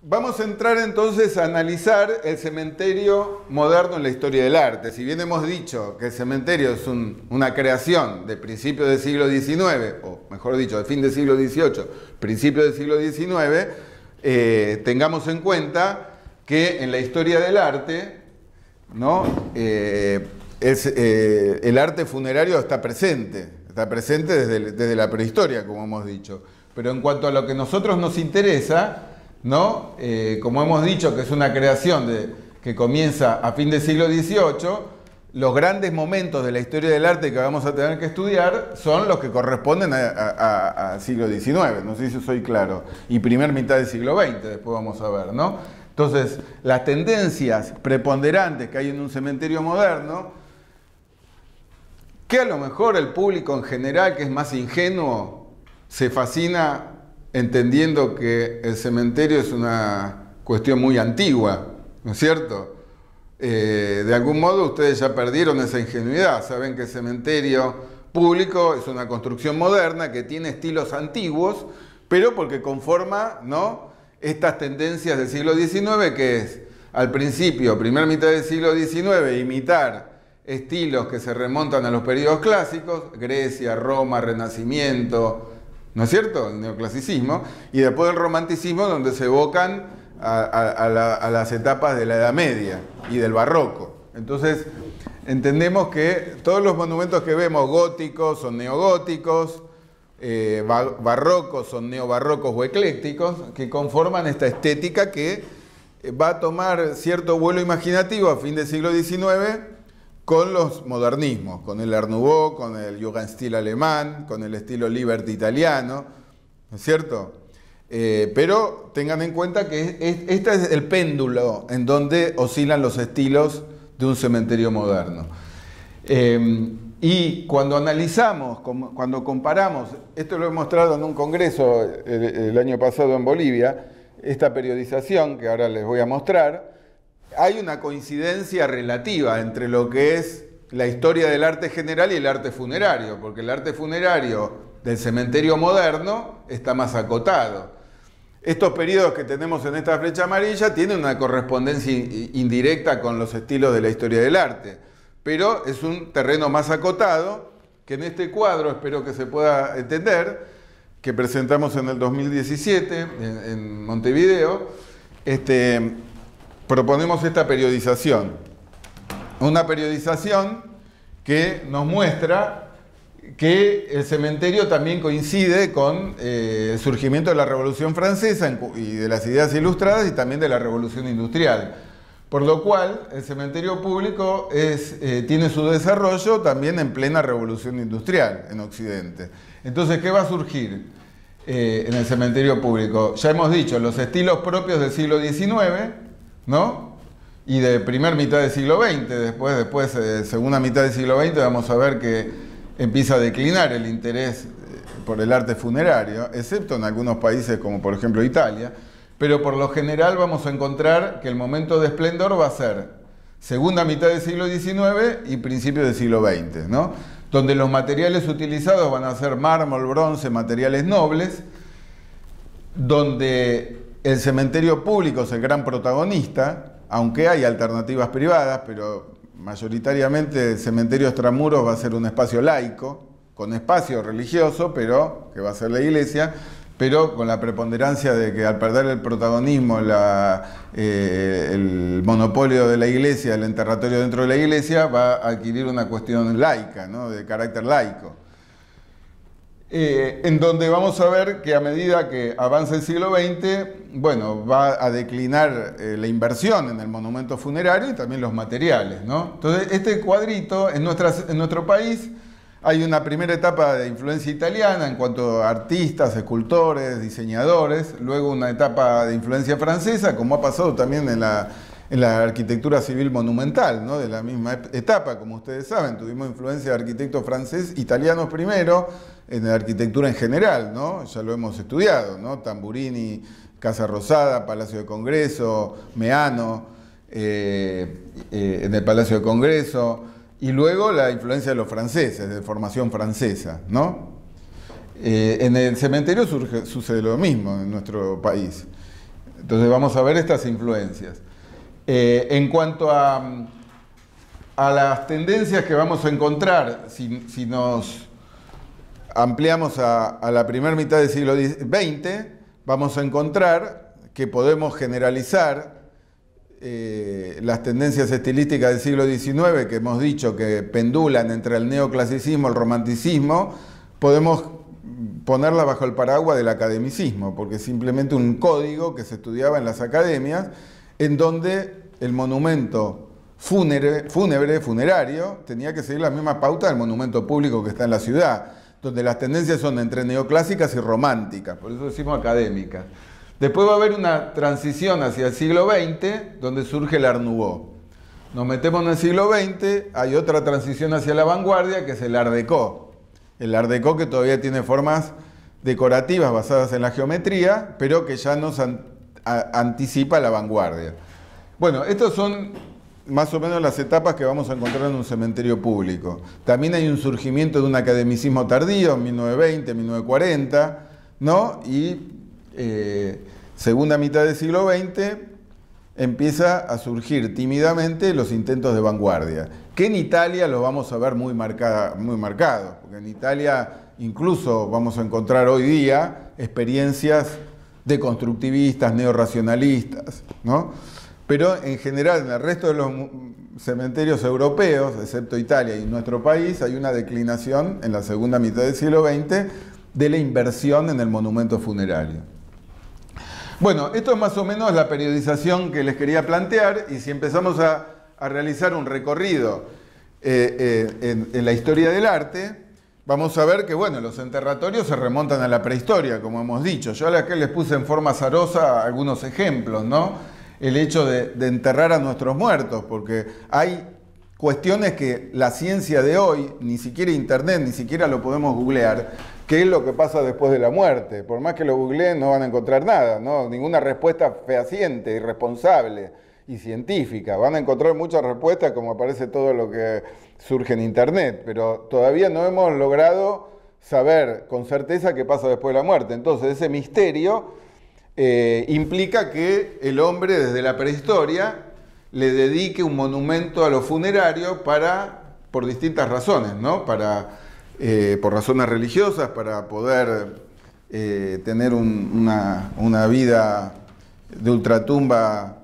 Vamos a entrar entonces a analizar el cementerio moderno en la historia del arte. Si bien hemos dicho que el cementerio es una creación de principios del siglo XIX, o mejor dicho, de fin del siglo XVIII, principio del siglo XIX, eh, tengamos en cuenta que en la historia del arte, ¿no? Eh, eh, el arte funerario está presente, está presente desde, desde la prehistoria, como hemos dicho. Pero en cuanto a lo que nosotros nos interesa, ¿no? Eh, como hemos dicho, que es una creación que comienza a fin del siglo XVIII, los grandes momentos de la historia del arte que vamos a tener que estudiar son los que corresponden al siglo XIX, no sé si soy claro, y primer mitad del siglo XX, después vamos a ver, ¿no? Entonces, las tendencias preponderantes que hay en un cementerio moderno, que a lo mejor el público en general, que es más ingenuo, se fascina entendiendo que el cementerio es una cuestión muy antigua, ¿no es cierto? Eh, de algún modo ustedes ya perdieron esa ingenuidad, saben que el cementerio público es una construcción moderna que tiene estilos antiguos, pero porque conforma estas tendencias del siglo XIX, que es al principio, primera mitad del siglo XIX, imitar estilos que se remontan a los periodos clásicos, Grecia, Roma, Renacimiento, ¿no es cierto? El neoclasicismo, y después el romanticismo donde se evocan a, las etapas de la Edad Media y del barroco. Entonces, entendemos que todos los monumentos que vemos góticos son neogóticos, eh, barrocos son neobarrocos o eclécticos, que conforman esta estética que va a tomar cierto vuelo imaginativo a fin del siglo XIX con los modernismos, con el Art Nouveau, con el Jugendstil alemán, con el estilo Liberty italiano, ¿no es cierto? Eh, pero tengan en cuenta que este es el péndulo en donde oscilan los estilos de un cementerio moderno. Eh, y cuando analizamos, cuando comparamos, esto lo he mostrado en un congreso el, el año pasado en Bolivia, esta periodización que ahora les voy a mostrar, hay una coincidencia relativa entre lo que es la historia del arte general y el arte funerario, porque el arte funerario del cementerio moderno está más acotado. Estos periodos que tenemos en esta flecha amarilla tienen una correspondencia indirecta con los estilos de la historia del arte, pero es un terreno más acotado que en este cuadro, espero que se pueda entender, que presentamos en el 2017 en, Montevideo, este, proponemos esta periodización. Una periodización que nos muestra que el cementerio también coincide con eh, el surgimiento de la Revolución Francesa y de las ideas ilustradas y también de la Revolución Industrial. Por lo cual, el cementerio público eh, tiene su desarrollo también en plena revolución industrial en Occidente. Entonces, ¿qué va a surgir eh, en el cementerio público? Ya hemos dicho, los estilos propios del siglo XIX, ¿no? Y de primer mitad del siglo XX, después, después de segunda mitad del siglo XX, vamos a ver que empieza a declinar el interés eh, por el arte funerario, excepto en algunos países como por ejemplo Italia, pero por lo general vamos a encontrar que el momento de esplendor va a ser segunda mitad del siglo XIX y principio del siglo XX, ¿no? donde los materiales utilizados van a ser mármol, bronce, materiales nobles, donde el cementerio público es el gran protagonista, aunque hay alternativas privadas, pero mayoritariamente el cementerio extramuros va a ser un espacio laico, con espacio religioso, pero que va a ser la iglesia, pero con la preponderancia de que al perder el protagonismo, eh, el monopolio de la iglesia, el enterratorio dentro de la iglesia, va a adquirir una cuestión laica, ¿no? de carácter laico. Eh, en donde vamos a ver que a medida que avanza el siglo XX, bueno, va a declinar eh, la inversión en el monumento funerario y también los materiales. ¿no? Entonces, este cuadrito, en, en nuestro país hay una primera etapa de influencia italiana en cuanto a artistas, escultores, diseñadores, luego una etapa de influencia francesa, como ha pasado también en la en la arquitectura civil monumental, ¿no? de la misma etapa, como ustedes saben, tuvimos influencia de arquitectos franceses, italianos primero, en la arquitectura en general, ¿no? ya lo hemos estudiado, ¿no? Tamburini, Casa Rosada, Palacio de Congreso, Meano, eh, eh, en el Palacio de Congreso, y luego la influencia de los franceses, de formación francesa, ¿no? Eh, en el cementerio sucede lo mismo en nuestro país. Entonces vamos a ver estas influencias. Eh, en cuanto a, a, las tendencias que vamos a encontrar, si, nos ampliamos a, la primera mitad del siglo XX, vamos a encontrar que podemos generalizar eh, las tendencias estilísticas del siglo XIX, que hemos dicho que pendulan entre el neoclasicismo y el romanticismo, podemos ponerla bajo el paraguas del academicismo, porque simplemente un código que se estudiaba en las academias, en donde el monumento fúnebre, funerario, tenía que seguir la misma pauta del monumento público que está en la ciudad, donde las tendencias son entre neoclásicas y románticas, por eso decimos académicas. Después va a haber una transición hacia el siglo XX, donde surge el Art Nouveau. Nos metemos en el siglo XX, hay otra transición hacia la vanguardia, que es el Art Deco. El Art Deco que todavía tiene formas decorativas basadas en la geometría, pero que ya nos anticipa la vanguardia. Bueno, estas son más o menos las etapas que vamos a encontrar en un cementerio público. También hay un surgimiento de un academicismo tardío, en 1920, 1940, ¿no? Y eh, segunda mitad del siglo XX empieza a surgir tímidamente los intentos de vanguardia, que en Italia lo vamos a ver muy, marcada, muy marcados, porque en Italia incluso vamos a encontrar hoy día experiencias deconstructivistas, neorracionalistas, ¿no? Pero en general en el resto de los cementerios europeos, excepto Italia y nuestro país, hay una declinación en la segunda mitad del siglo XX de la inversión en el monumento funerario. Bueno, esto es más o menos la periodización que les quería plantear y si empezamos a, realizar un recorrido eh, eh, en, la historia del arte, vamos a ver que bueno, los enterratorios se remontan a la prehistoria, como hemos dicho. Yo a que les puse en forma azarosa algunos ejemplos, ¿no? el hecho de, enterrar a nuestros muertos, porque hay cuestiones que la ciencia de hoy, ni siquiera Internet, ni siquiera lo podemos googlear, qué es lo que pasa después de la muerte. Por más que lo googleen no van a encontrar nada, ¿no? ninguna respuesta fehaciente, irresponsable y científica. Van a encontrar muchas respuestas como aparece todo lo que surge en Internet, pero todavía no hemos logrado saber con certeza qué pasa después de la muerte. Entonces ese misterio eh, implica que el hombre desde la prehistoria le dedique un monumento a lo funerario para, por distintas razones, ¿no? Para, eh, por razones religiosas, para poder eh, tener una, vida de ultratumba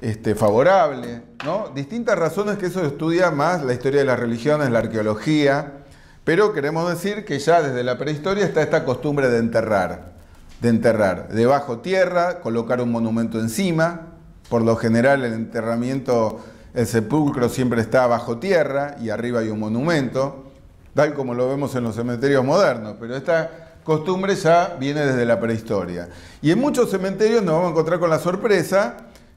este, favorable, ¿no? Distintas razones que eso estudia más la historia de las religiones, la arqueología, pero queremos decir que ya desde la prehistoria está esta costumbre de enterrar de enterrar. Debajo tierra, colocar un monumento encima. Por lo general el enterramiento, el sepulcro siempre está bajo tierra y arriba hay un monumento, tal como lo vemos en los cementerios modernos. Pero esta costumbre ya viene desde la prehistoria. Y en muchos cementerios nos vamos a encontrar con la sorpresa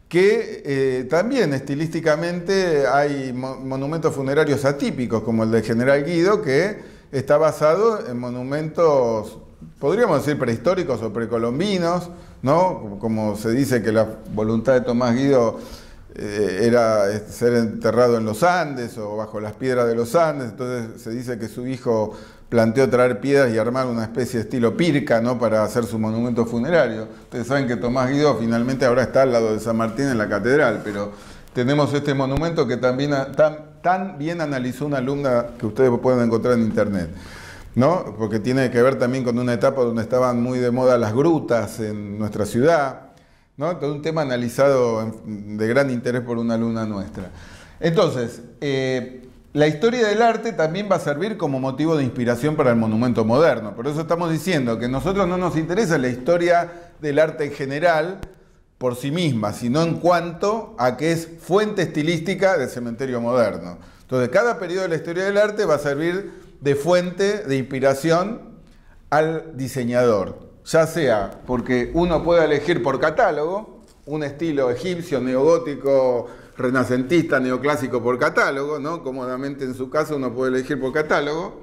que eh, también estilísticamente hay monumentos funerarios atípicos, como el de General Guido, que está basado en monumentos podríamos decir prehistóricos o precolombinos, ¿no? Como se dice que la voluntad de Tomás Guido eh, era este, ser enterrado en los Andes o bajo las piedras de los Andes, entonces se dice que su hijo planteó traer piedras y armar una especie de estilo pirca, ¿no? Para hacer su monumento funerario. Ustedes saben que Tomás Guido finalmente ahora está al lado de San Martín en la catedral, pero tenemos este monumento que también tan, bien analizó una alumna que ustedes pueden encontrar en internet. ¿no? porque tiene que ver también con una etapa donde estaban muy de moda las grutas en nuestra ciudad, ¿no? todo un tema analizado de gran interés por una alumna nuestra. Entonces, eh, la historia del arte también va a servir como motivo de inspiración para el monumento moderno. Por eso estamos diciendo que a nosotros no nos interesa la historia del arte en general por sí misma, sino en cuanto a que es fuente estilística del cementerio moderno. Entonces, cada periodo de la historia del arte va a servir de fuente de inspiración al diseñador, ya sea porque uno puede elegir por catálogo un estilo egipcio, neogótico, renacentista, neoclásico por catálogo, ¿no? Cómodamente en su caso uno puede elegir por catálogo,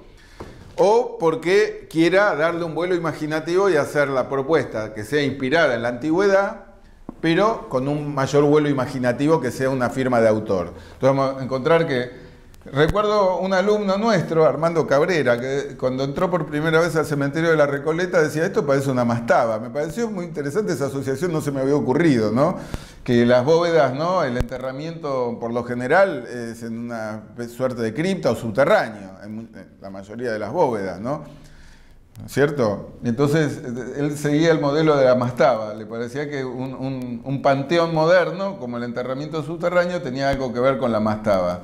o porque quiera darle un vuelo imaginativo y hacer la propuesta que sea inspirada en la antigüedad, pero con un mayor vuelo imaginativo que sea una firma de autor. Entonces vamos a encontrar que Recuerdo un alumno nuestro, Armando Cabrera, que cuando entró por primera vez al cementerio de la Recoleta decía, esto parece una mastaba. Me pareció muy interesante esa asociación, no se me había ocurrido, ¿no? Que las bóvedas, ¿no? El enterramiento por lo general es en una suerte de cripta o subterráneo, en la mayoría de las bóvedas, ¿no? ¿Cierto? Entonces él seguía el modelo de la mastaba, le parecía que un panteón moderno, como el enterramiento subterráneo, tenía algo que ver con la mastaba.